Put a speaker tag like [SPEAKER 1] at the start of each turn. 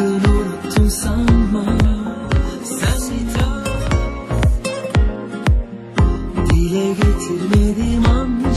[SPEAKER 1] sakın unuttun sanma. Sen bir Dile getirmedim ancak